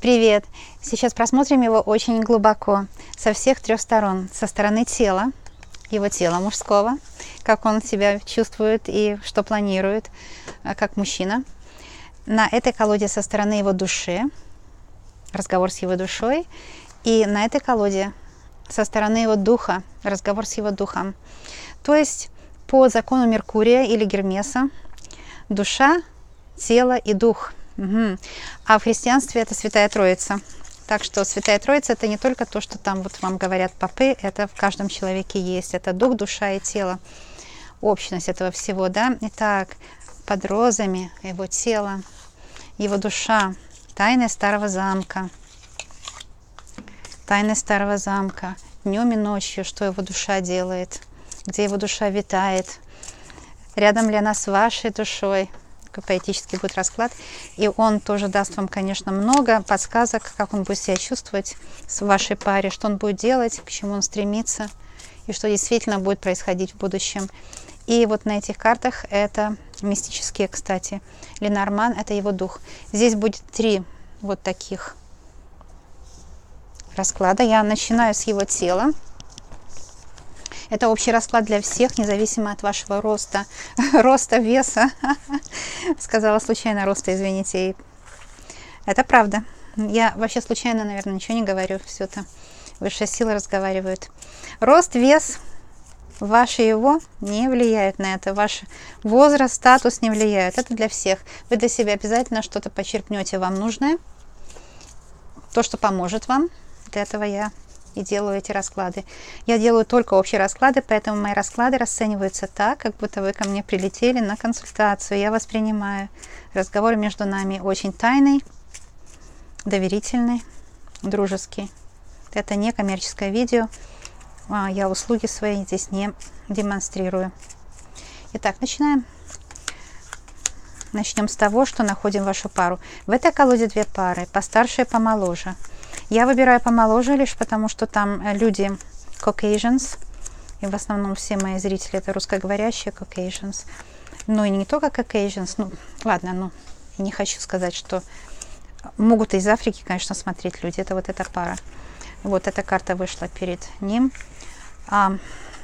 Привет! Сейчас просмотрим его очень глубоко, со всех трех сторон. Со стороны тела, его тела мужского, как он себя чувствует и что планирует, а, как мужчина. На этой колоде со стороны его души, разговор с его душой. И на этой колоде со стороны его духа, разговор с его духом. То есть по закону Меркурия или Гермеса душа, тело и дух. Угу. А в христианстве это Святая Троица. Так что Святая Троица это не только то, что там вот вам говорят попы, это в каждом человеке есть. Это дух, душа и тело. Общность этого всего, да. Итак, под розами его тело, его душа, тайны старого замка. Тайны старого замка. Днем и ночью, что его душа делает, где его душа витает. Рядом ли она с вашей душой, такой поэтический будет расклад. И он тоже даст вам, конечно, много подсказок, как он будет себя чувствовать в вашей паре, что он будет делать, к чему он стремится, и что действительно будет происходить в будущем. И вот на этих картах это мистические, кстати. Ленорман – это его дух. Здесь будет три вот таких расклада. Я начинаю с его тела. Это общий расклад для всех, независимо от вашего роста, роста, веса. Сказала случайно роста, извините. Это правда. Я вообще случайно, наверное, ничего не говорю. Все это высшая сила разговаривает. Рост, вес, ваши его не влияют на это. Ваш возраст, статус не влияют. Это для всех. Вы для себя обязательно что-то почерпнете вам нужное. То, что поможет вам. Для этого я и делаю эти расклады. Я делаю только общие расклады, поэтому мои расклады расцениваются так, как будто вы ко мне прилетели на консультацию. Я воспринимаю разговор между нами очень тайный, доверительный, дружеский. Это не коммерческое видео. А, я услуги свои здесь не демонстрирую. Итак, начинаем. Начнем с того, что находим вашу пару. В этой колоде две пары, постарше и помоложе. Я выбираю помоложе лишь потому, что там э, люди Caucasians, и в основном все мои зрители это русскоговорящие Caucasians. Ну и не только Caucasians, ну ладно, ну не хочу сказать, что могут из Африки, конечно, смотреть люди. Это вот эта пара. Вот эта карта вышла перед ним. А,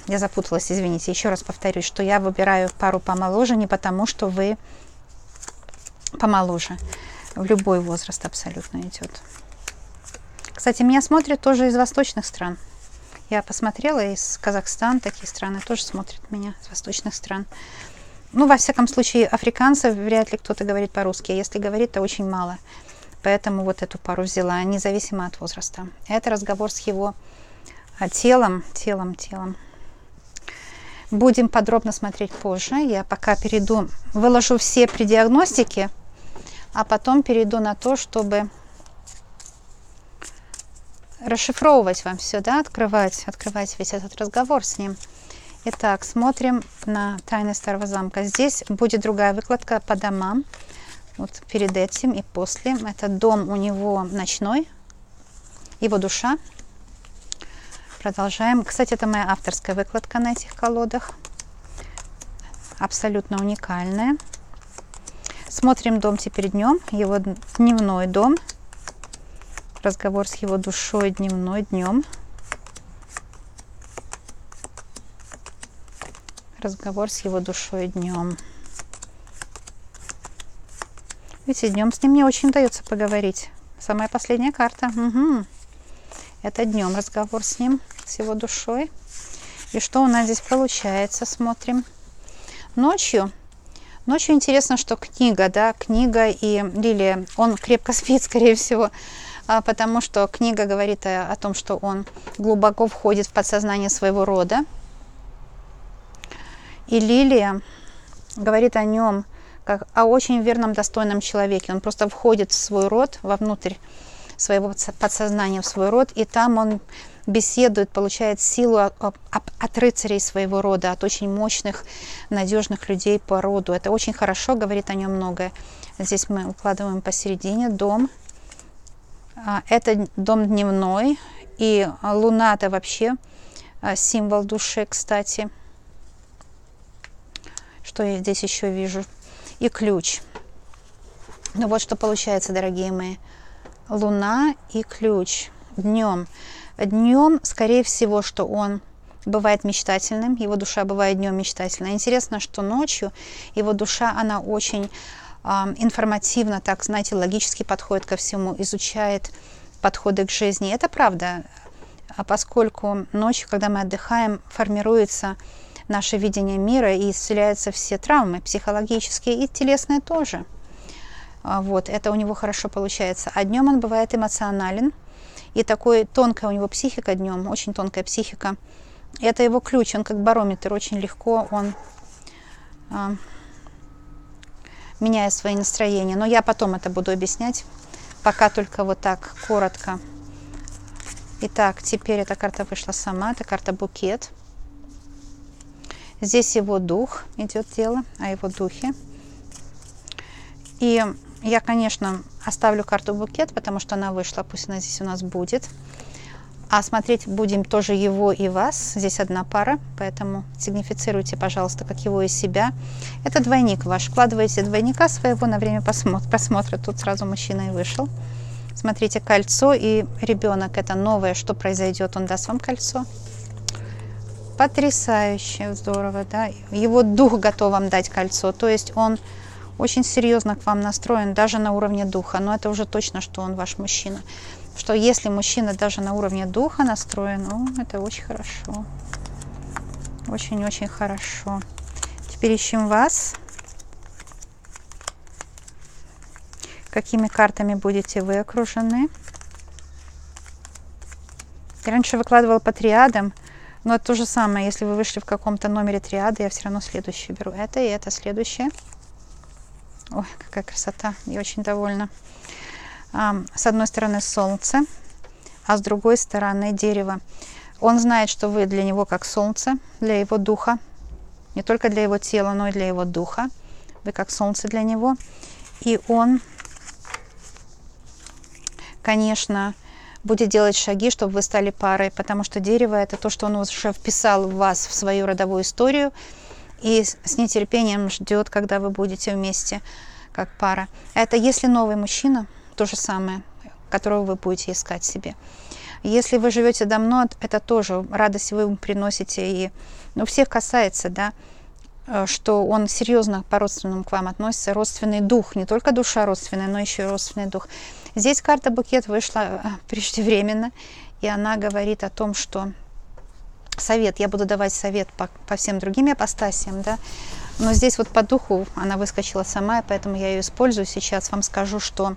я запуталась, извините. Еще раз повторюсь, что я выбираю пару помоложе не потому, что вы помоложе. В любой возраст абсолютно идет. Кстати, меня смотрят тоже из восточных стран. Я посмотрела из Казахстана, такие страны тоже смотрят меня из восточных стран. Ну, во всяком случае, африканцев вряд ли кто-то говорит по-русски. А если говорит, то очень мало. Поэтому вот эту пару взяла, независимо от возраста. Это разговор с его а, телом, телом, телом. Будем подробно смотреть позже. Я пока перейду, выложу все при диагностике, а потом перейду на то, чтобы расшифровывать вам все, да, открывать, открывать весь этот разговор с ним. Итак, смотрим на тайны старого замка. Здесь будет другая выкладка по домам. Вот перед этим и после. Это дом у него ночной, его душа. Продолжаем. Кстати, это моя авторская выкладка на этих колодах. Абсолютно уникальная. Смотрим дом теперь днем. Его дневной дом разговор с его душой дневной днем. Разговор с его душой днем. Видите, днем с ним не очень удается поговорить. Самая последняя карта. Угу. Это днем разговор с ним, с его душой. И что у нас здесь получается, смотрим. Ночью Ночью интересно, что книга, да, книга и Лилия, он крепко спит, скорее всего. А, потому что книга говорит о, о том, что он глубоко входит в подсознание своего рода. И Лилия говорит о нем как о очень верном, достойном человеке. Он просто входит в свой род, вовнутрь своего подсознания, в свой род, и там он беседует, получает силу от, рыцарей своего рода, от очень мощных, надежных людей по роду. Это очень хорошо, говорит о нем многое. Здесь мы укладываем посередине дом – это дом дневной, и луна это вообще а, символ души, кстати. Что я здесь еще вижу? И ключ. Ну вот что получается, дорогие мои. Луна и ключ днем. Днем, скорее всего, что он бывает мечтательным, его душа бывает днем мечтательной. Интересно, что ночью его душа, она очень информативно, так, знаете, логически подходит ко всему, изучает подходы к жизни. Это правда, а поскольку ночью, когда мы отдыхаем, формируется наше видение мира и исцеляются все травмы, психологические и телесные тоже. А, вот, это у него хорошо получается. А днем он бывает эмоционален, и такой тонкая у него психика днем, очень тонкая психика. Это его ключ, он как барометр, очень легко он а, меняет свои настроения. Но я потом это буду объяснять, пока только вот так коротко. Итак, теперь эта карта вышла сама, это карта букет. Здесь его дух идет дело, о его духе. И я, конечно, оставлю карту букет, потому что она вышла, пусть она здесь у нас будет. А смотреть будем тоже его и вас. Здесь одна пара, поэтому сигнифицируйте, пожалуйста, как его и себя. Это двойник ваш. Вкладываете двойника своего на время просмотра. Тут сразу мужчина и вышел. Смотрите, кольцо и ребенок. Это новое. Что произойдет? Он даст вам кольцо. Потрясающе, здорово, да. Его дух готов вам дать кольцо. То есть он очень серьезно к вам настроен, даже на уровне духа. Но это уже точно, что он ваш мужчина. Что если мужчина даже на уровне духа настроен, ну, это очень хорошо. Очень-очень хорошо. Теперь ищем вас. Какими картами будете вы окружены? Я раньше выкладывала по триадам, но это то же самое. Если вы вышли в каком-то номере триады, я все равно следующую беру. Это и это следующее. Ой, какая красота. Я очень довольна. С одной стороны солнце, а с другой стороны дерево. Он знает, что вы для него как солнце, для его духа. Не только для его тела, но и для его духа. Вы как солнце для него. И он, конечно, будет делать шаги, чтобы вы стали парой, потому что дерево – это то, что он уже вписал в вас, в свою родовую историю – и с нетерпением ждет, когда вы будете вместе как пара. Это если новый мужчина, то же самое, которого вы будете искать себе. Если вы живете давно, это тоже радость вы приносите. И, ну, всех касается, да, э, что он серьезно по-родственному к вам относится. Родственный дух, не только душа родственная, но еще и родственный дух. Здесь карта букет вышла э, преждевременно, и она говорит о том, что совет, я буду давать совет по, по всем другим апостасиям, да, но здесь вот по духу она выскочила сама, и поэтому я ее использую сейчас. Вам скажу, что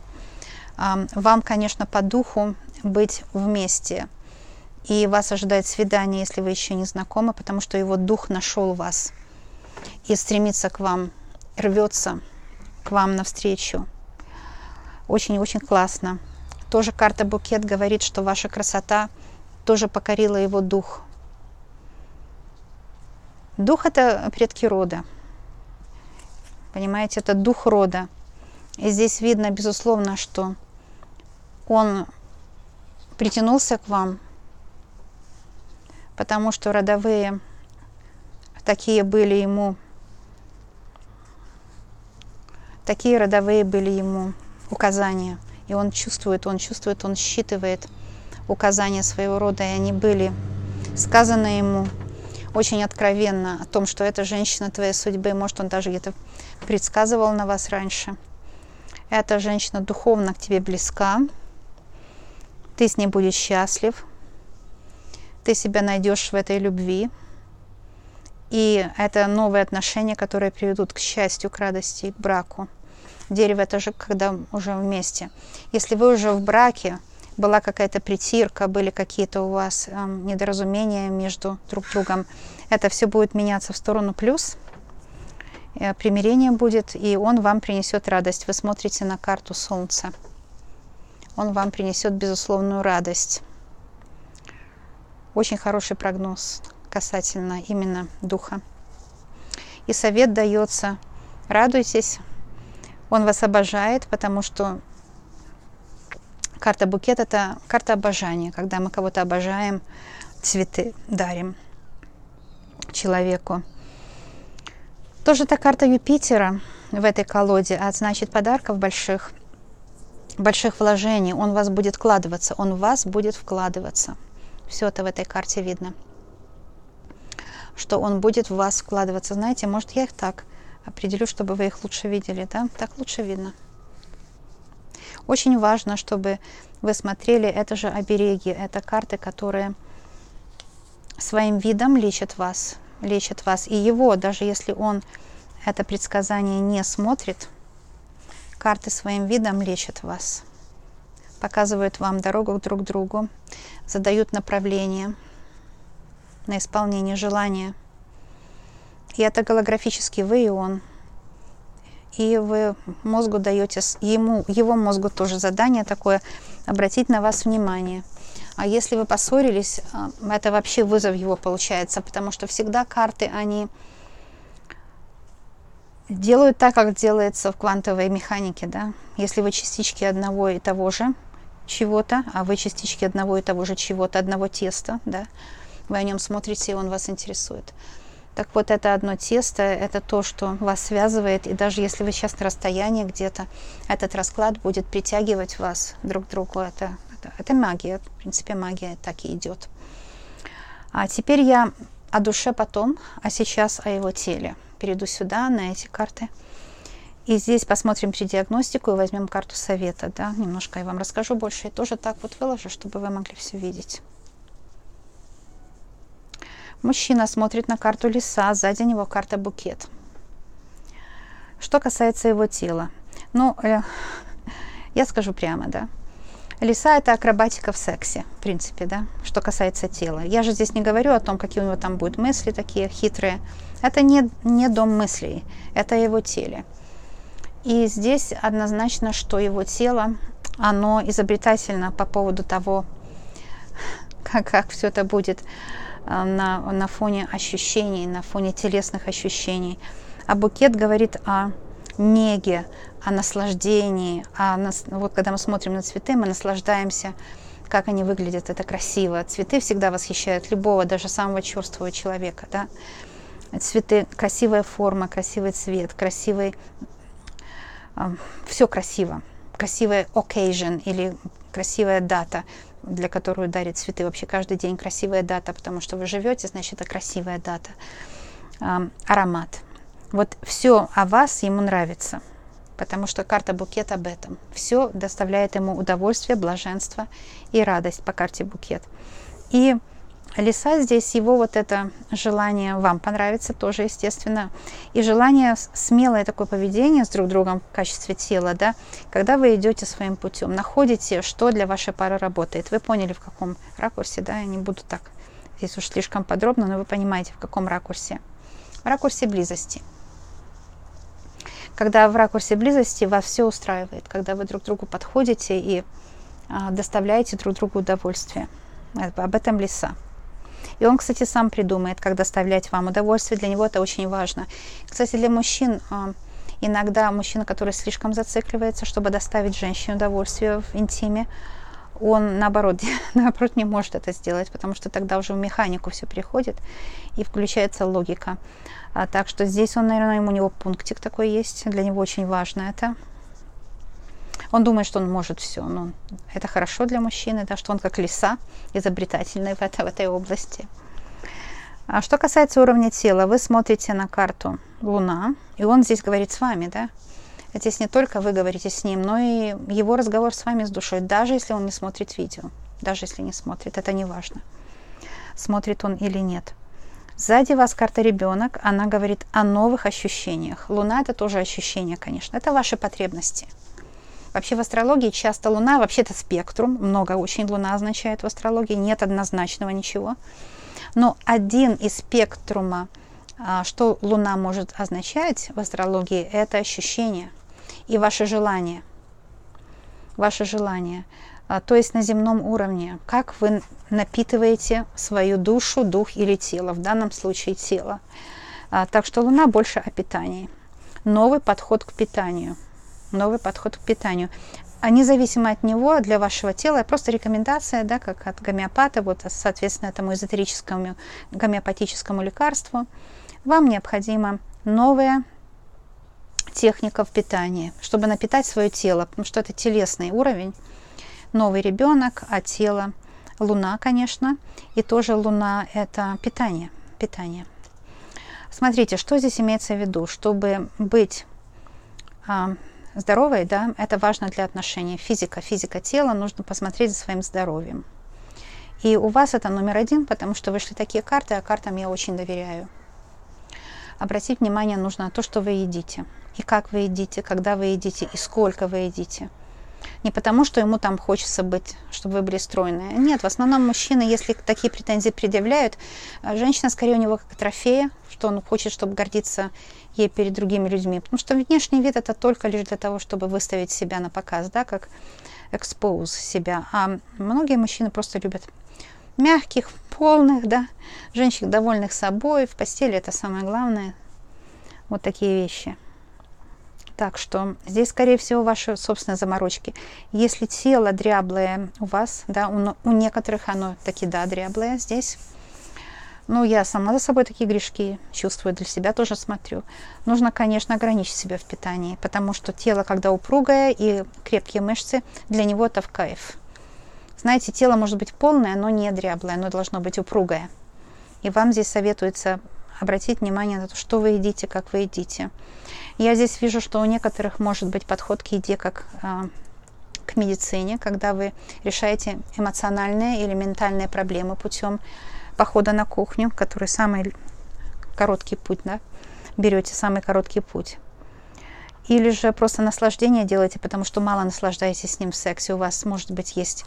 вам, конечно, по духу быть вместе, и вас ожидает свидание, если вы еще не знакомы, потому что его дух нашел вас и стремится к вам, рвется к вам навстречу. Очень-очень классно. Тоже карта букет говорит, что ваша красота тоже покорила его дух, Дух – это предки рода. Понимаете, это дух рода. И здесь видно, безусловно, что он притянулся к вам, потому что родовые такие были ему, такие родовые были ему указания. И он чувствует, он чувствует, он считывает указания своего рода, и они были сказаны ему – очень откровенно о том, что эта женщина твоей судьбы, может, он даже где-то предсказывал на вас раньше. Эта женщина духовно к тебе близка, ты с ней будешь счастлив, ты себя найдешь в этой любви, и это новые отношения, которые приведут к счастью, к радости, к браку. Дерево это же когда уже вместе. Если вы уже в браке, была какая-то притирка, были какие-то у вас э, недоразумения между друг другом, это все будет меняться в сторону плюс, э, примирение будет, и он вам принесет радость. Вы смотрите на карту Солнца. Он вам принесет безусловную радость. Очень хороший прогноз касательно именно духа. И совет дается. Радуйтесь. Он вас обожает, потому что Карта букет – это карта обожания, когда мы кого-то обожаем, цветы дарим человеку. Тоже это карта Юпитера в этой колоде, а значит подарков больших больших вложений, он в вас будет вкладываться, он в вас будет вкладываться. Все это в этой карте видно. Что он будет в вас вкладываться. Знаете, может я их так определю, чтобы вы их лучше видели, да? Так лучше видно. Очень важно, чтобы вы смотрели, это же обереги, это карты, которые своим видом лечат вас, лечат вас. И его, даже если он это предсказание не смотрит, карты своим видом лечат вас, показывают вам дорогу друг к другу, задают направление на исполнение желания. И это голографически вы и он. И вы мозгу даете, ему, его мозгу тоже задание такое, обратить на вас внимание – а если вы поссорились, а, это вообще вызов его получается, потому что всегда карты, они делают так, как делается в квантовой механике, да. Если вы частички одного и того же чего-то, а вы частички одного и того же чего-то, одного теста, да, вы о нем смотрите, и он вас интересует. Так вот, это одно тесто, это то, что вас связывает, и даже если вы сейчас на расстоянии где-то, этот расклад будет притягивать вас друг к другу. Это это, это магия. В принципе, магия так и идет. А теперь я о душе потом, а сейчас о его теле. Перейду сюда, на эти карты. И здесь посмотрим при диагностику и возьмем карту совета. Да? Немножко я вам расскажу больше. И тоже так вот выложу, чтобы вы могли все видеть. Мужчина смотрит на карту леса, сзади него карта букет. Что касается его тела. Ну, э, я скажу прямо, да. Лиса – это акробатика в сексе, в принципе, да, что касается тела. Я же здесь не говорю о том, какие у него там будут мысли такие хитрые. Это не, не дом мыслей, это его теле. И здесь однозначно, что его тело, оно изобретательно по поводу того, как, как все это будет э, на, на фоне ощущений, на фоне телесных ощущений. А букет говорит о неге, о наслаждении. О нас... Вот когда мы смотрим на цветы, мы наслаждаемся, как они выглядят, это красиво. Цветы всегда восхищают любого, даже самого черствого человека. Да? Цветы, красивая форма, красивый цвет, красивый... Э, все красиво. Красивая occasion или красивая дата, для которой дарит цветы. Вообще каждый день красивая дата, потому что вы живете, значит, это красивая дата. Э, аромат. Вот все о вас ему нравится потому что карта букет об этом. Все доставляет ему удовольствие, блаженство и радость по карте букет. И лиса здесь, его вот это желание вам понравится тоже, естественно, и желание, смелое такое поведение с друг другом в качестве тела, да, когда вы идете своим путем, находите, что для вашей пары работает. Вы поняли, в каком ракурсе, да, я не буду так здесь уж слишком подробно, но вы понимаете, в каком ракурсе. В ракурсе близости – когда в ракурсе близости вас все устраивает, когда вы друг другу подходите и а, доставляете друг другу удовольствие. Об этом лиса. И он, кстати, сам придумает, как доставлять вам удовольствие. Для него это очень важно. Кстати, для мужчин а, иногда мужчина, который слишком зацикливается, чтобы доставить женщине удовольствие в интиме, он наоборот, наоборот не может это сделать, потому что тогда уже в механику все приходит и включается логика. А, так что здесь он, наверное, у него пунктик такой есть, для него очень важно это. Он думает, что он может все. но это хорошо для мужчины, да, что он как лиса, изобретательный в, это, в этой области. А что касается уровня тела, вы смотрите на карту Луна, и он здесь говорит с вами, да. Здесь не только вы говорите с ним, но и его разговор с вами с душой, даже если он не смотрит видео, даже если не смотрит, это не важно, смотрит он или нет. Сзади вас карта ребенок, она говорит о новых ощущениях. Луна это тоже ощущение, конечно, это ваши потребности. Вообще в астрологии часто Луна, вообще это спектрум, много очень Луна означает в астрологии, нет однозначного ничего. Но один из спектрума, а, что Луна может означать в астрологии, это ощущение и ваше желание. Ваше желание. А, то есть на земном уровне, как вы напитываете свою душу, дух или тело, в данном случае тело. А, так что Луна больше о питании. Новый подход к питанию. Новый подход к питанию. А независимо от него, для вашего тела, просто рекомендация, да, как от гомеопата, вот, соответственно, этому эзотерическому гомеопатическому лекарству, вам необходимо новое техника в питании, чтобы напитать свое тело, потому что это телесный уровень. Новый ребенок, а тело Луна, конечно, и тоже Луна – это питание, питание. Смотрите, что здесь имеется в виду, чтобы быть а, здоровой, да, это важно для отношений. Физика, физика тела, нужно посмотреть за своим здоровьем. И у вас это номер один, потому что вышли такие карты, а картам я очень доверяю. Обратить внимание нужно на то, что вы едите. И как вы едите, когда вы едите, и сколько вы едите. Не потому, что ему там хочется быть, чтобы вы были стройные. Нет, в основном мужчины, если такие претензии предъявляют, а женщина скорее у него как трофея, что он хочет, чтобы гордиться ей перед другими людьми. Потому что внешний вид это только лишь для того, чтобы выставить себя на показ, да, как expose себя. А многие мужчины просто любят мягких, полных, да, женщин, довольных собой. В постели это самое главное. Вот такие вещи. Так что здесь, скорее всего, ваши собственные заморочки. Если тело дряблое у вас, да, у, у некоторых оно таки, да, дряблое здесь. Ну, я сама за собой такие грешки чувствую, для себя тоже смотрю. Нужно, конечно, ограничить себя в питании, потому что тело, когда упругое и крепкие мышцы, для него это в кайф. Знаете, тело может быть полное, но не дряблое, оно должно быть упругое. И вам здесь советуется обратить внимание на то, что вы едите, как вы едите. Я здесь вижу, что у некоторых может быть подход к еде как э, к медицине, когда вы решаете эмоциональные или ментальные проблемы путем похода на кухню, который самый короткий путь, да, берете самый короткий путь. Или же просто наслаждение делаете, потому что мало наслаждаетесь с ним в сексе. У вас, может быть, есть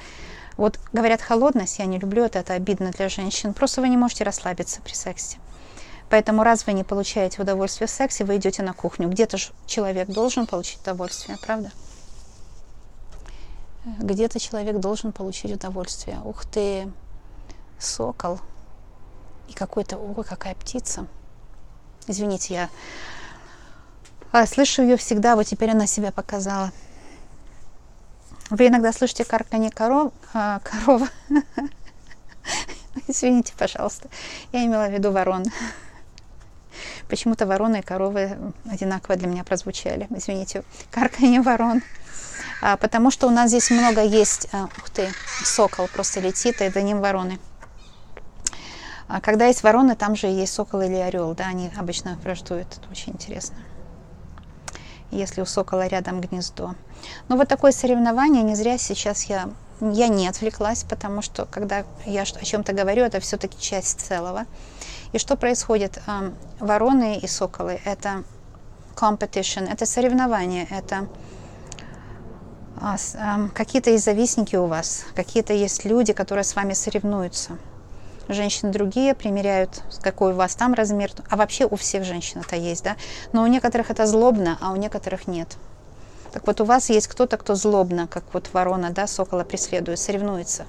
вот говорят, холодность, я не люблю это, это обидно для женщин. Просто вы не можете расслабиться при сексе. Поэтому раз вы не получаете удовольствие в сексе, вы идете на кухню. Где-то же человек должен получить удовольствие, правда? Где-то человек должен получить удовольствие. Ух ты, сокол. И какой-то, ой, какая птица. Извините, я а, слышу ее всегда, вот теперь она себя показала. Вы иногда слышите карканье коров, а, корова. Извините, пожалуйста. Я имела в виду ворон. Почему-то вороны и коровы одинаково для меня прозвучали. Извините, карканье ворон. А, потому что у нас здесь много есть... А, ух ты, сокол просто летит, и за ним вороны. А когда есть вороны, там же есть сокол или орел, да, они обычно враждуют. Это очень интересно если у сокола рядом гнездо. Но вот такое соревнование, не зря сейчас я, я не отвлеклась, потому что когда я о чем-то говорю, это все-таки часть целого. И что происходит? Вороны и соколы – это competition, это соревнование, это а, какие-то есть завистники у вас, какие-то есть люди, которые с вами соревнуются – женщины другие примеряют, какой у вас там размер, а вообще у всех женщин это есть, да, но у некоторых это злобно, а у некоторых нет. Так вот у вас есть кто-то, кто злобно, как вот ворона, да, сокола преследует, соревнуется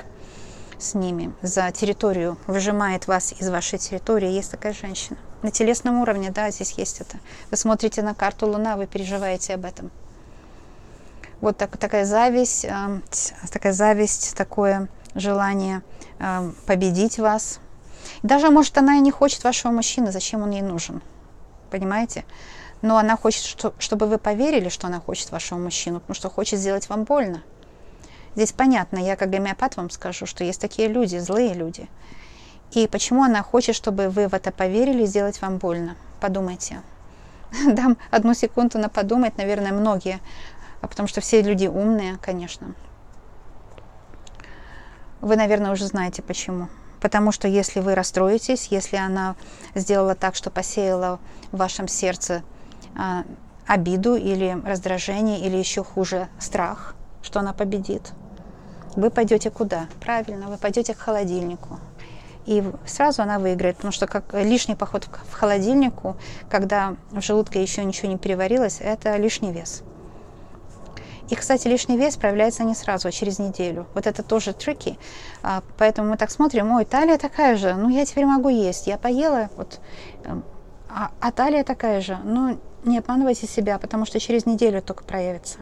с ними за территорию, выжимает вас из вашей территории, есть такая женщина. На телесном уровне, да, здесь есть это. Вы смотрите на карту Луна, вы переживаете об этом. Вот так, такая зависть, э, такая зависть, такое желание э, победить вас. Даже, может, она и не хочет вашего мужчины, зачем он ей нужен. Понимаете? Но она хочет, что, чтобы вы поверили, что она хочет вашего мужчину, потому что хочет сделать вам больно. Здесь понятно, я как гомеопат вам скажу, что есть такие люди, злые люди. И почему она хочет, чтобы вы в это поверили сделать вам больно? Подумайте. Дам одну секунду на подумать, наверное, многие, а потому что все люди умные, конечно. Вы, наверное, уже знаете почему. Потому что если вы расстроитесь, если она сделала так, что посеяла в вашем сердце а, обиду или раздражение, или еще хуже страх, что она победит, вы пойдете куда? Правильно, вы пойдете к холодильнику. И сразу она выиграет, потому что как лишний поход в холодильнику, когда в желудке еще ничего не переварилось, это лишний вес. И, кстати, лишний вес проявляется не сразу, а через неделю. Вот это тоже трики. А, поэтому мы так смотрим, ой, талия такая же, ну я теперь могу есть. Я поела, вот, эм, а, а талия такая же. Ну, не обманывайте себя, потому что через неделю только проявится.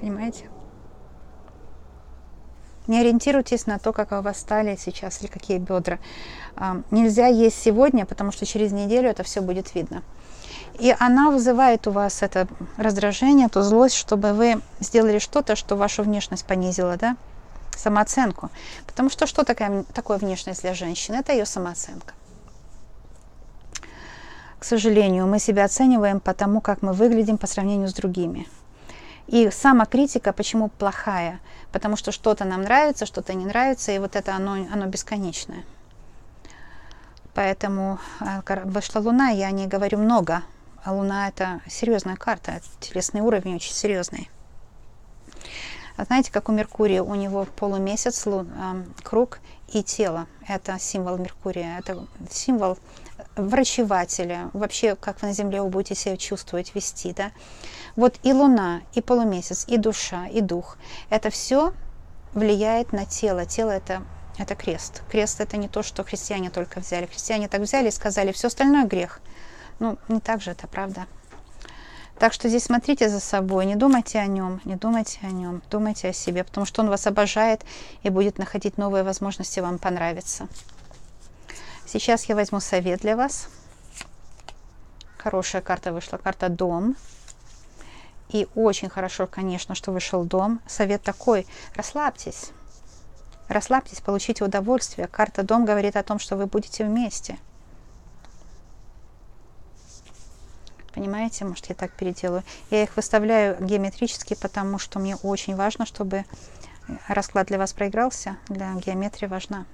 Понимаете? Не ориентируйтесь на то, какая у вас талия сейчас или какие бедра. Нельзя есть сегодня, потому что через неделю это все будет видно. И она вызывает у вас это раздражение, эту злость, чтобы вы сделали что-то, что вашу внешность понизило, да, самооценку. Потому что что такое, такое внешность для женщины? Это ее самооценка. К сожалению, мы себя оцениваем по тому, как мы выглядим по сравнению с другими. И самокритика почему плохая? Потому что что-то нам нравится, что-то не нравится, и вот это оно, оно бесконечное. Поэтому э, вышла Луна, я не говорю много. А Луна это серьезная карта, телесный уровень очень серьезный. А знаете, как у Меркурия, у него полумесяц, лун, э, круг и тело. Это символ Меркурия, это символ врачевателя, вообще, как вы на Земле вы будете себя чувствовать, вести, да. Вот и Луна, и полумесяц, и душа, и дух, это все влияет на тело. Тело это это крест. Крест это не то, что христиане только взяли. Христиане так взяли и сказали, все остальное грех. Ну, не так же это, правда. Так что здесь смотрите за собой, не думайте о нем, не думайте о нем, думайте о себе, потому что он вас обожает и будет находить новые возможности вам понравиться. Сейчас я возьму совет для вас. Хорошая карта вышла, карта «Дом». И очень хорошо, конечно, что вышел дом. Совет такой, расслабьтесь. Расслабьтесь, получите удовольствие. Карта «Дом» говорит о том, что вы будете вместе. Понимаете, может, я так переделаю. Я их выставляю геометрически, потому что мне очень важно, чтобы расклад для вас проигрался. Для геометрии важна.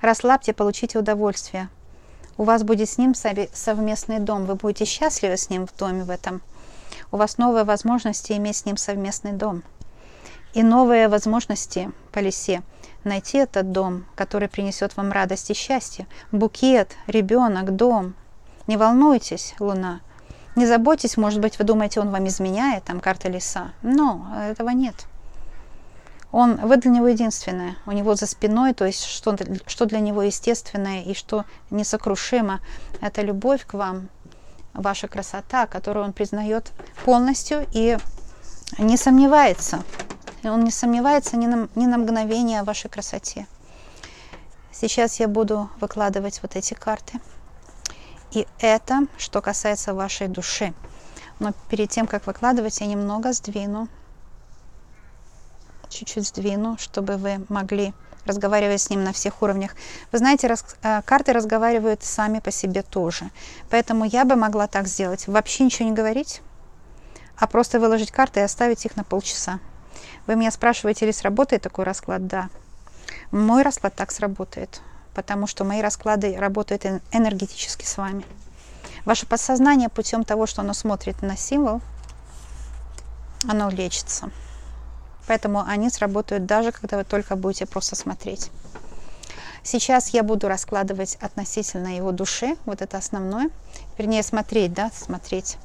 Расслабьте, получите удовольствие. У вас будет с ним совместный дом. Вы будете счастливы с ним в доме в этом. У вас новые возможности иметь с ним совместный дом и новые возможности по лисе. Найти этот дом, который принесет вам радость и счастье. Букет, ребенок, дом. Не волнуйтесь, Луна. Не заботьтесь, может быть, вы думаете, он вам изменяет, там карта леса. Но этого нет. Он, вы для него единственное. У него за спиной, то есть что, что для него естественное и что несокрушимо, это любовь к вам, ваша красота, которую он признает полностью и не сомневается. Он не сомневается ни на, ни на мгновение о вашей красоте. Сейчас я буду выкладывать вот эти карты. И это, что касается вашей души. Но перед тем, как выкладывать, я немного сдвину. Чуть-чуть сдвину, чтобы вы могли разговаривать с ним на всех уровнях. Вы знаете, раз, э, карты разговаривают сами по себе тоже. Поэтому я бы могла так сделать. Вообще ничего не говорить, а просто выложить карты и оставить их на полчаса. Вы меня спрашиваете, ли сработает такой расклад? Да. Мой расклад так сработает, потому что мои расклады работают энергетически с вами. Ваше подсознание путем того, что оно смотрит на символ, оно лечится. Поэтому они сработают даже, когда вы только будете просто смотреть. Сейчас я буду раскладывать относительно его души, вот это основное. Вернее, смотреть, да, смотреть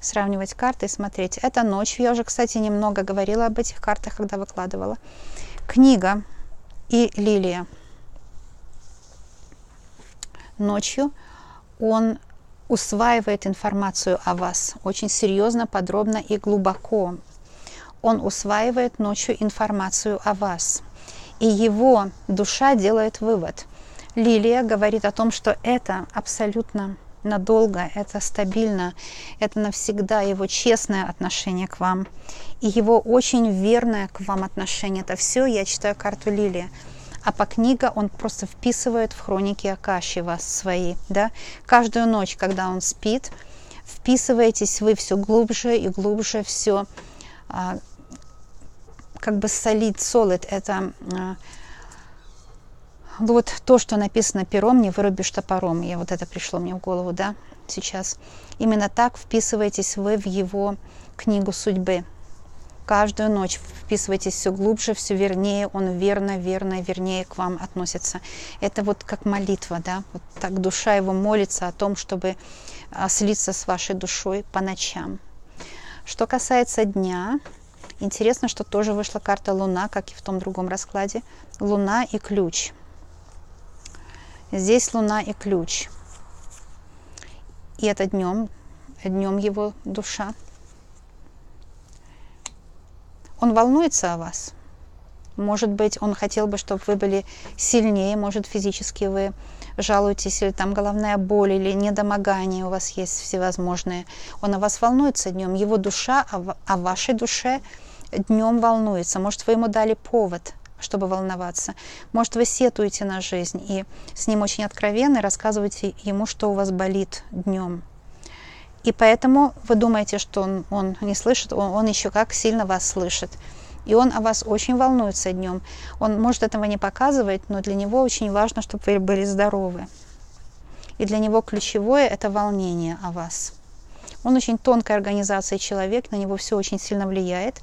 сравнивать карты и смотреть. Это ночь. Я уже, кстати, немного говорила об этих картах, когда выкладывала. Книга и лилия. Ночью он усваивает информацию о вас очень серьезно, подробно и глубоко. Он усваивает ночью информацию о вас. И его душа делает вывод. Лилия говорит о том, что это абсолютно надолго, это стабильно, это навсегда его честное отношение к вам и его очень верное к вам отношение. Это все, я читаю карту Лилии. А по книге он просто вписывает в хроники Акаши вас свои. Да? Каждую ночь, когда он спит, вписываетесь вы все глубже и глубже, все а, как бы солид, солид, это а, вот то, что написано пером, не вырубишь топором. И вот это пришло мне в голову, да, сейчас. Именно так вписываетесь вы в его книгу судьбы. Каждую ночь вписывайтесь все глубже, все вернее, он верно, верно, вернее к вам относится. Это вот как молитва, да, вот так душа его молится о том, чтобы а, слиться с вашей душой по ночам. Что касается дня, интересно, что тоже вышла карта Луна, как и в том другом раскладе. Луна и ключ – Здесь луна и ключ. И это днем, днем его душа. Он волнуется о вас. Может быть, он хотел бы, чтобы вы были сильнее, может, физически вы жалуетесь, или там головная боль, или недомогание у вас есть всевозможные. Он о вас волнуется днем, его душа о вашей душе днем волнуется. Может, вы ему дали повод, чтобы волноваться. Может, вы сетуете на жизнь и с ним очень откровенно рассказываете ему, что у вас болит днем. И поэтому вы думаете, что он, он не слышит, он, он еще как сильно вас слышит. И он о вас очень волнуется днем. Он может этого не показывать, но для него очень важно, чтобы вы были здоровы. И для него ключевое – это волнение о вас. Он очень тонкая организация человек, на него все очень сильно влияет.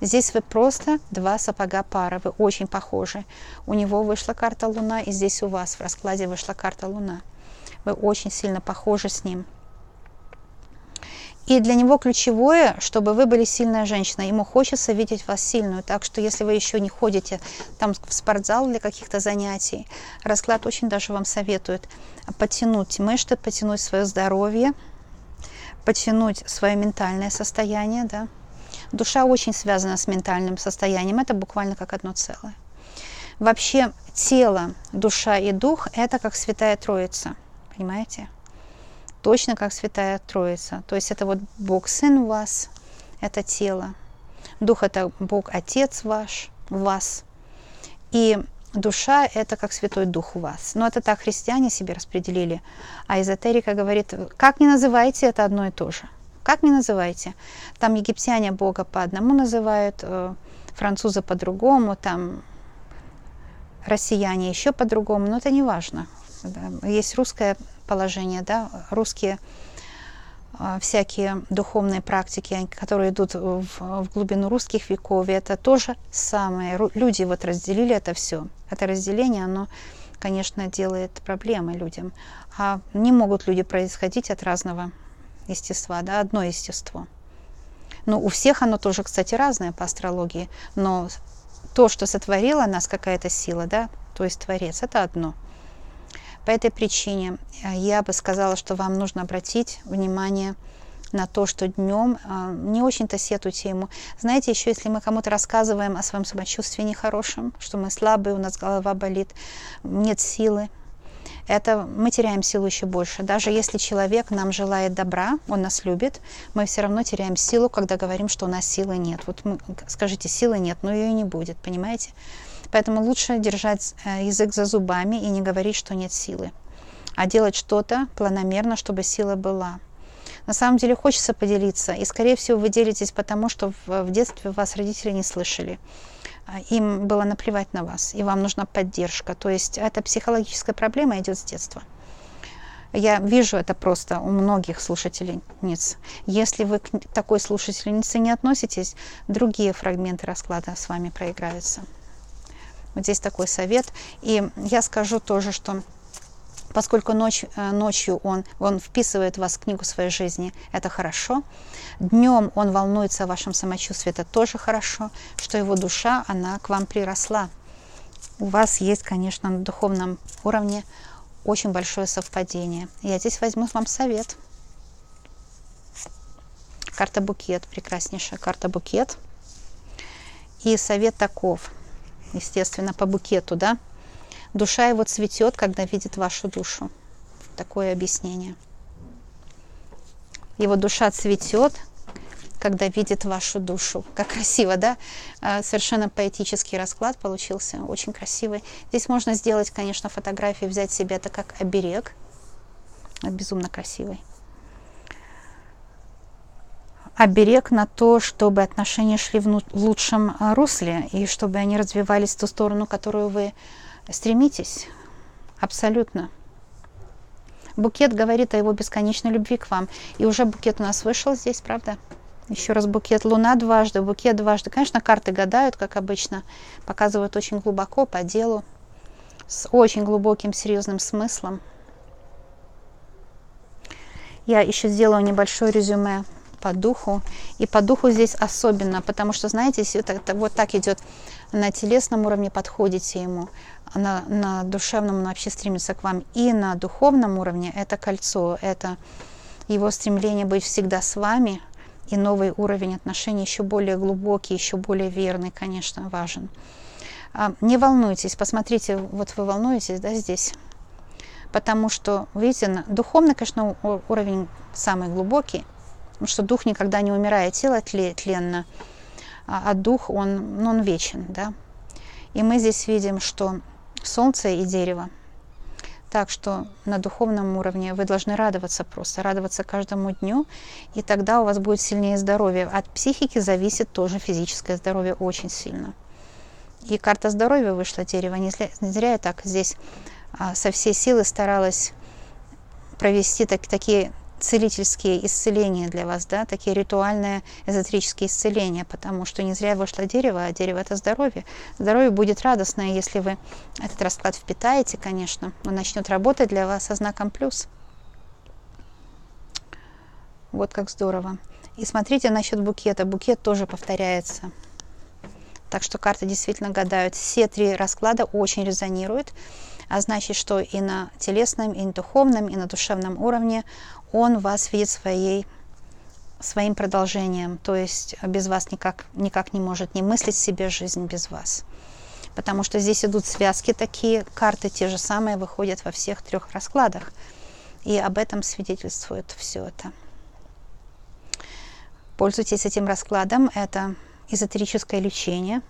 Здесь вы просто два сапога пара, вы очень похожи. У него вышла карта Луна, и здесь у вас в раскладе вышла карта Луна. Вы очень сильно похожи с ним. И для него ключевое, чтобы вы были сильная женщина. Ему хочется видеть вас сильную. Так что если вы еще не ходите там в спортзал для каких-то занятий, расклад очень даже вам советует подтянуть мышцы, потянуть свое здоровье, потянуть свое ментальное состояние. Да? Душа очень связана с ментальным состоянием. Это буквально как одно целое. Вообще тело, душа и дух – это как Святая Троица. Понимаете? Точно как Святая Троица. То есть это вот Бог Сын вас, это тело. Дух это Бог Отец ваш, вас. И душа это как Святой Дух у вас. Но это так христиане себе распределили. А эзотерика говорит, как не называйте, это одно и то же. Как не называйте. Там египтяне Бога по одному называют, э, французы по-другому, там россияне еще по-другому, но это не важно. Есть русское положение, да, русские а, всякие духовные практики, которые идут в, в глубину русских веков, это тоже самое. Люди вот разделили это все. Это разделение, оно, конечно, делает проблемы людям. А не могут люди происходить от разного естества, да, одно естество. Ну, у всех оно тоже, кстати, разное по астрологии, но то, что сотворила нас какая-то сила, да, то есть Творец, это одно – по этой причине э, я бы сказала, что вам нужно обратить внимание на то, что днем э, не очень-то сетуйте ему. Знаете, еще если мы кому-то рассказываем о своем самочувствии нехорошем, что мы слабые, у нас голова болит, нет силы, это мы теряем силу еще больше. Даже если человек нам желает добра, он нас любит, мы все равно теряем силу, когда говорим, что у нас силы нет. Вот мы, скажите, силы нет, но ее и не будет, понимаете? Поэтому лучше держать э, язык за зубами и не говорить, что нет силы, а делать что-то планомерно, чтобы сила была. На самом деле хочется поделиться, и, скорее всего, вы делитесь потому, что в, детстве вас родители не слышали. А, им было наплевать на вас, и вам нужна поддержка. То есть эта психологическая проблема идет с детства. Я вижу это просто у многих слушательниц. Если вы к такой слушательнице не относитесь, другие фрагменты расклада с вами проиграются. Вот здесь такой совет. И я скажу тоже, что поскольку ночь, э, ночью он, он вписывает вас в книгу своей жизни, это хорошо. Днем он волнуется о вашем самочувствии, это тоже хорошо, что его душа, она к вам приросла. У вас есть, конечно, на духовном уровне очень большое совпадение. Я здесь возьму вам совет. Карта букет, прекраснейшая карта букет. И совет таков – естественно, по букету, да. Душа его цветет, когда видит вашу душу. Такое объяснение. Его душа цветет, когда видит вашу душу. Как красиво, да? А, совершенно поэтический расклад получился, очень красивый. Здесь можно сделать, конечно, фотографию, взять себе это как оберег. Безумно красивый оберег на то, чтобы отношения шли в лучшем а, русле и чтобы они развивались в ту сторону, которую вы стремитесь. Абсолютно. Букет говорит о его бесконечной любви к вам. И уже букет у нас вышел здесь, правда? Еще раз букет Луна дважды, букет дважды. Конечно, карты гадают, как обычно, показывают очень глубоко, по делу, с очень глубоким, серьезным смыслом. Я еще сделаю небольшое резюме по духу. И по духу здесь особенно, потому что, знаете, если это, вот так идет на телесном уровне, подходите ему, на, на душевном он вообще стремится к вам, и на духовном уровне это кольцо, это его стремление быть всегда с вами, и новый уровень отношений еще более глубокий, еще более верный, конечно, важен. А, не волнуйтесь, посмотрите, вот вы волнуетесь, да, здесь. Потому что, видите, духовный, конечно, уровень самый глубокий, потому что дух никогда не умирает, тело тленно, а, а дух, он, ну, он вечен, да. И мы здесь видим, что солнце и дерево. Так что на духовном уровне вы должны радоваться просто, радоваться каждому дню, и тогда у вас будет сильнее здоровье. От психики зависит тоже физическое здоровье очень сильно. И карта здоровья вышла дерево. Не зря, не зря я так здесь а, со всей силы старалась провести так, такие целительские исцеления для вас, да, такие ритуальные эзотерические исцеления, потому что не зря вышло дерево, а дерево это здоровье. Здоровье будет радостное, если вы этот расклад впитаете, конечно, он начнет работать для вас со знаком плюс. Вот как здорово. И смотрите насчет букета. Букет тоже повторяется. Так что карты действительно гадают. Все три расклада очень резонируют а значит, что и на телесном, и на духовном, и на душевном уровне он вас видит своей, своим продолжением, то есть без вас никак, никак не может не мыслить себе жизнь без вас. Потому что здесь идут связки такие, карты те же самые выходят во всех трех раскладах. И об этом свидетельствует все это. Пользуйтесь этим раскладом. Это эзотерическое лечение,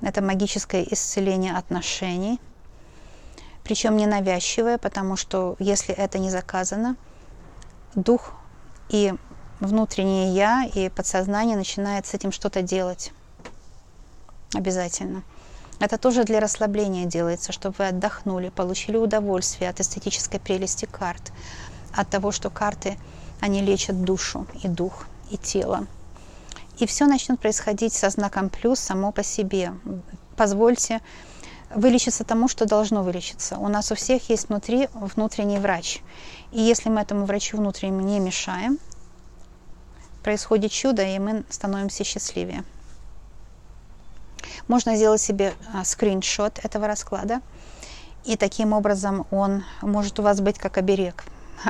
это магическое исцеление отношений – причем не навязчивое, потому что если это не заказано, дух и внутреннее я, и подсознание начинает с этим что-то делать. Обязательно. Это тоже для расслабления делается, чтобы вы отдохнули, получили удовольствие от эстетической прелести карт, от того, что карты, они лечат душу и дух, и тело. И все начнет происходить со знаком плюс само по себе. Позвольте вылечиться тому, что должно вылечиться. У нас у всех есть внутри внутренний врач. И если мы этому врачу внутреннему не мешаем, происходит чудо, и мы становимся счастливее. Можно сделать себе а, скриншот этого расклада, и таким образом он может у вас быть как оберег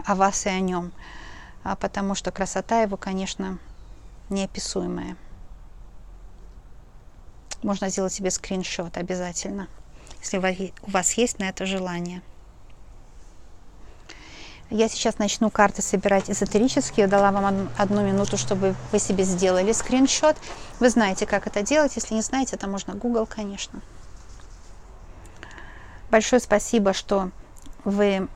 о вас и о нем, а потому что красота его, конечно, неописуемая. Можно сделать себе скриншот обязательно если у вас есть на это желание. Я сейчас начну карты собирать эзотерические. Я дала вам одну минуту, чтобы вы себе сделали скриншот. Вы знаете, как это делать. Если не знаете, это можно Google, конечно. Большое спасибо, что вы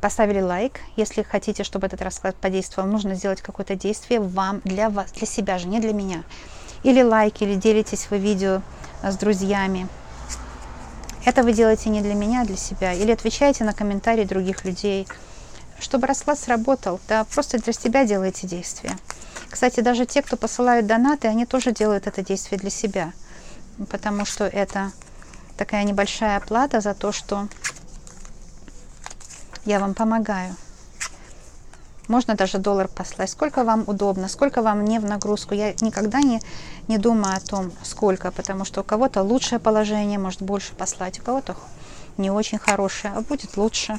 поставили лайк. Если хотите, чтобы этот расклад подействовал, нужно сделать какое-то действие вам, для вас, для себя же, не для меня. Или лайк, или делитесь вы видео с друзьями. Это вы делаете не для меня, а для себя. Или отвечаете на комментарии других людей. Чтобы расклад сработал, да, просто для себя делаете действия. Кстати, даже те, кто посылают донаты, они тоже делают это действие для себя. Потому что это такая небольшая оплата за то, что я вам помогаю. Можно даже доллар послать. Сколько вам удобно, сколько вам не в нагрузку. Я никогда не, не думаю о том, сколько, потому что у кого-то лучшее положение, может больше послать, у кого-то не очень хорошее, а будет лучше.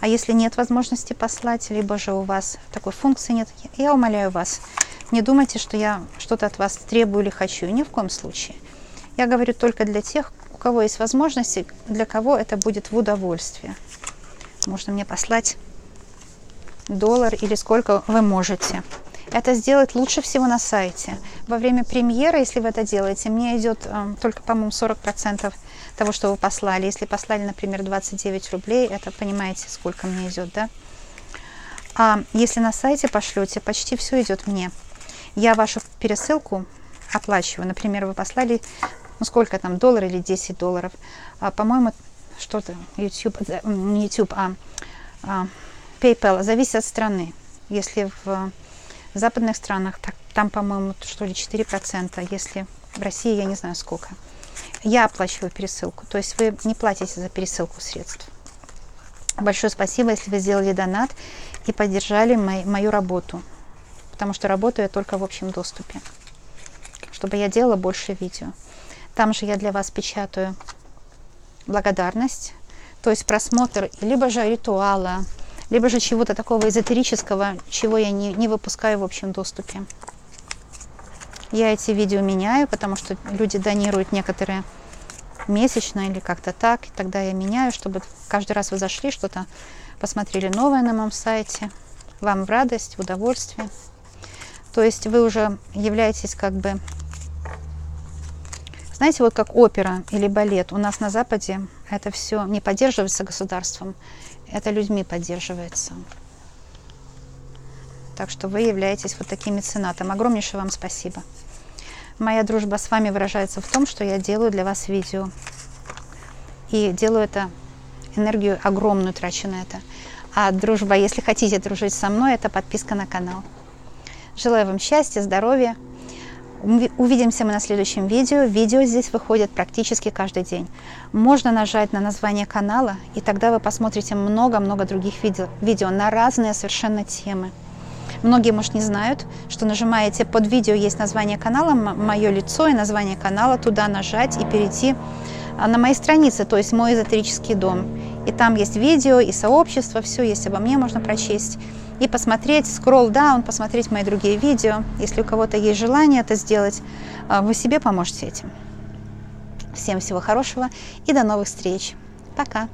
А если нет возможности послать, либо же у вас такой функции нет, я умоляю вас, не думайте, что я что-то от вас требую или хочу. Ни в коем случае. Я говорю только для тех, у кого есть возможности, для кого это будет в удовольствие. Можно мне послать доллар или сколько вы можете. Это сделать лучше всего на сайте. Во время премьеры, если вы это делаете, мне идет э, только, по-моему, 40% того, что вы послали. Если послали, например, 29 рублей, это понимаете, сколько мне идет, да? А если на сайте пошлете, почти все идет мне. Я вашу пересылку оплачиваю. Например, вы послали, ну сколько там, доллар или 10 долларов. А, по-моему, что-то YouTube, не YouTube, а, а PayPal зависит от страны. Если в западных странах, так, там, по-моему, что ли 4%, если в России, я не знаю сколько. Я оплачиваю пересылку, то есть вы не платите за пересылку средств. Большое спасибо, если вы сделали донат и поддержали мой, мою работу, потому что работаю я только в общем доступе, чтобы я делала больше видео. Там же я для вас печатаю благодарность, то есть просмотр либо же ритуала, либо же чего-то такого эзотерического, чего я не, не выпускаю в общем доступе. Я эти видео меняю, потому что люди донируют некоторые месячно или как-то так. И тогда я меняю, чтобы каждый раз вы зашли, что-то посмотрели новое на моем сайте. Вам в радость, в удовольствие. То есть вы уже являетесь как бы... Знаете, вот как опера или балет. У нас на Западе это все не поддерживается государством, это людьми поддерживается. Так что вы являетесь вот таким меценатом. Огромнейшее вам спасибо. Моя дружба с вами выражается в том, что я делаю для вас видео. И делаю это, энергию огромную трачу на это. А дружба, если хотите дружить со мной, это подписка на канал. Желаю вам счастья, здоровья. Увидимся мы на следующем видео. Видео здесь выходит практически каждый день. Можно нажать на название канала, и тогда вы посмотрите много-много других видео, видео на разные совершенно темы. Многие, может, не знают, что нажимаете под видео, есть название канала, мое лицо и название канала, туда нажать и перейти а, на моей странице, то есть мой эзотерический дом. И там есть видео и сообщество, все есть обо мне, можно прочесть. И посмотреть, scroll down, посмотреть мои другие видео. Если у кого-то есть желание это сделать, а, вы себе поможете этим. Всем всего хорошего и до новых встреч. Пока!